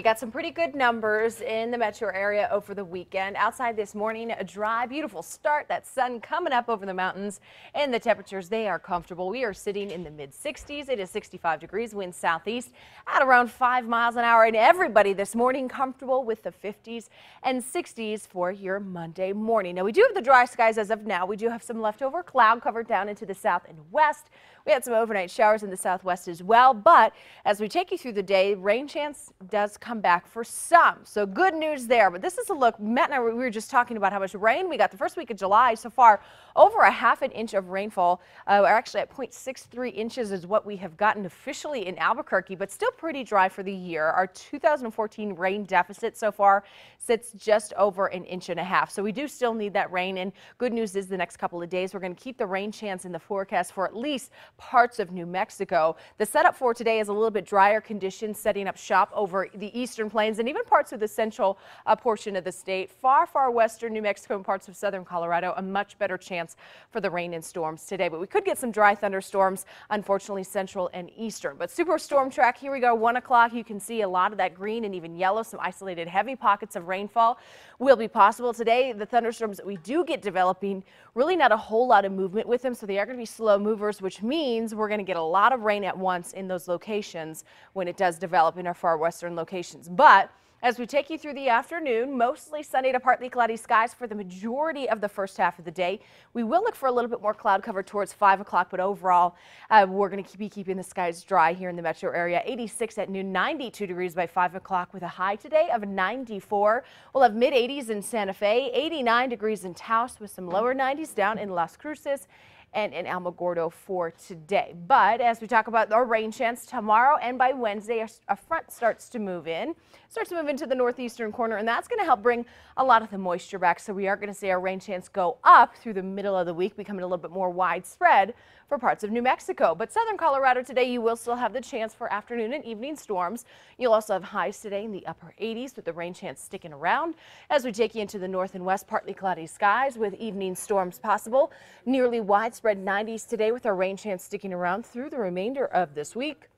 We got some pretty good numbers in the metro area over the weekend. Outside this morning, a dry, beautiful start. That sun coming up over the mountains and the temperatures, they are comfortable. We are sitting in the mid 60s. It is 65 degrees, wind southeast at around 5 miles an hour. And everybody this morning comfortable with the 50s and 60s for your Monday morning. Now, we do have the dry skies as of now. We do have some leftover cloud cover down into the south and west. We had some overnight showers in the southwest as well. But as we take you through the day, rain chance does come come back for some. So good news there. But this is a look. Matt and I we were just talking about how much rain we got the first week of July so far. Over a half an inch of rainfall. Uh, we're actually at 0.63 inches is what we have gotten officially in Albuquerque, but still pretty dry for the year. Our 2014 rain deficit so far sits just over an inch and a half. So we do still need that rain. And good news is the next couple of days we're going to keep the rain chance in the forecast for at least parts of New Mexico. The setup for today is a little bit drier conditions setting up shop over the eastern plains and even parts of the central uh, portion of the state. Far, far western New Mexico and parts of southern Colorado, a much better chance for the rain and storms today. But we could get some dry thunderstorms, unfortunately, central and eastern. But super storm track, here we go. One o'clock, you can see a lot of that green and even yellow, some isolated heavy pockets of rainfall will be possible today. The thunderstorms that we do get developing, really not a whole lot of movement with them. So they are going to be slow movers, which means we're going to get a lot of rain at once in those locations when it does develop in our far western locations. But as we take you through the afternoon, mostly sunny to partly cloudy skies for the majority of the first half of the day. We will look for a little bit more cloud cover towards 5 o'clock, but overall, uh, we're going to be keeping the skies dry here in the metro area. 86 at noon, 92 degrees by 5 o'clock with a high today of 94. We'll have mid 80s in Santa Fe, 89 degrees in Taos with some lower 90s down in Las Cruces and in Alamogordo for today. But as we talk about our rain chance tomorrow and by Wednesday, a front starts to move in, starts to move into the northeastern corner, and that's going to help bring a lot of the moisture back. So we are going to see our rain chance go up through the middle of the week, becoming a little bit more widespread for parts of New Mexico. But southern Colorado today, you will still have the chance for afternoon and evening storms. You'll also have highs today in the upper 80s with the rain chance sticking around. As we take you into the north and west, partly cloudy skies with evening storms possible. Nearly widespread 90s today with our rain chance sticking around through the remainder of this week.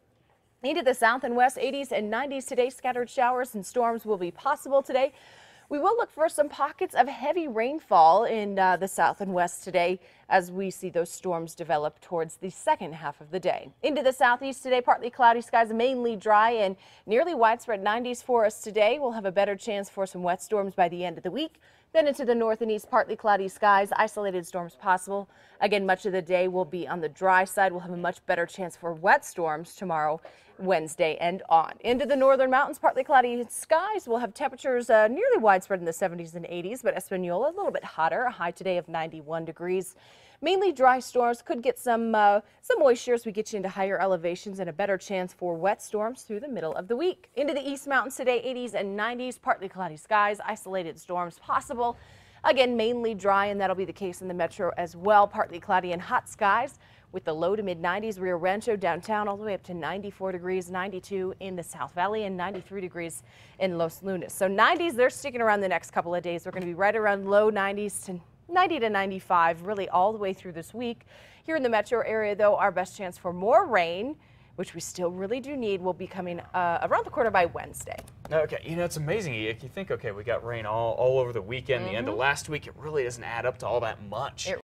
Into the south and west 80s and 90s today. Scattered showers and storms will be possible today. We will look for some pockets of heavy rainfall in uh, the south and west today as we see those storms develop towards the second half of the day. Into the southeast today, partly cloudy skies, mainly dry and nearly widespread 90s for us today. We'll have a better chance for some wet storms by the end of the week. Then into the north and east, partly cloudy skies, isolated storms possible. Again, much of the day will be on the dry side. We'll have a much better chance for wet storms tomorrow, Wednesday, and on. Into the northern mountains, partly cloudy skies. We'll have temperatures uh, nearly widespread in the 70s and 80s, but Espanola a little bit hotter, a high today of 91 degrees. Mainly dry storms could get some uh, some moisture as we get you into higher elevations and a better chance for wet storms through the middle of the week. Into the East Mountains today, 80s and 90s, partly cloudy skies, isolated storms possible. Again, mainly dry, and that'll be the case in the metro as well. Partly cloudy and hot skies with the low to mid 90s. Rio Rancho downtown all the way up to 94 degrees, 92 in the South Valley, and 93 degrees in Los Lunas. So 90s, they're sticking around the next couple of days. We're going to be right around low 90s to 90 to 95 really all the way through this week. Here in the metro area, though, our best chance for more rain which we still really do need, will be coming uh, around the corner by Wednesday. Okay, you know, it's amazing. If you think, okay, we got rain all, all over the weekend, mm -hmm. the end of mm-hmm. last week, it really doesn't add up to all that much. It